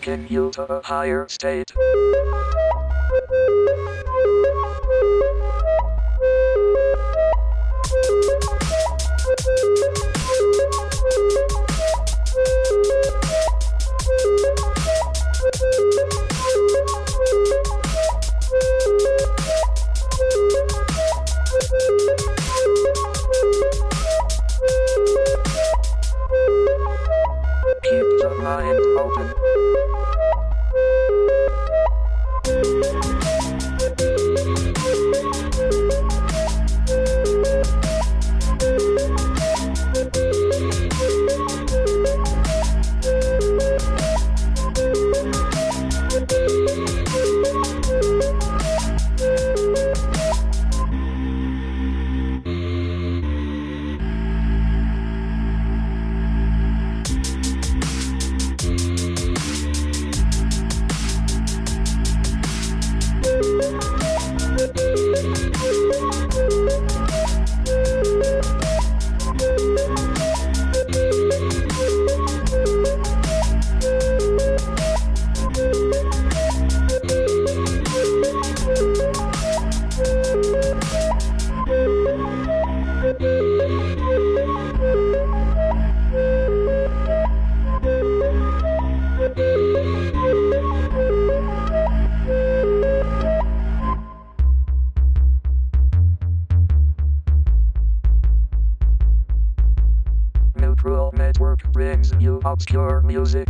taking you to a higher state. Network brings you obscure music.